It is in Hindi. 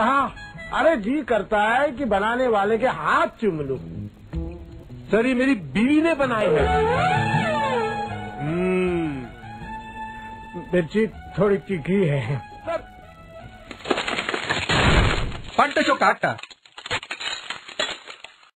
हाँ अरे जी करता है कि बनाने वाले के हाथ चुम लू। सर, ये मेरी बीवी ने बनाई है। हम्म, मिर्ची थोड़ी तीखी है। सर। పంట చొక్క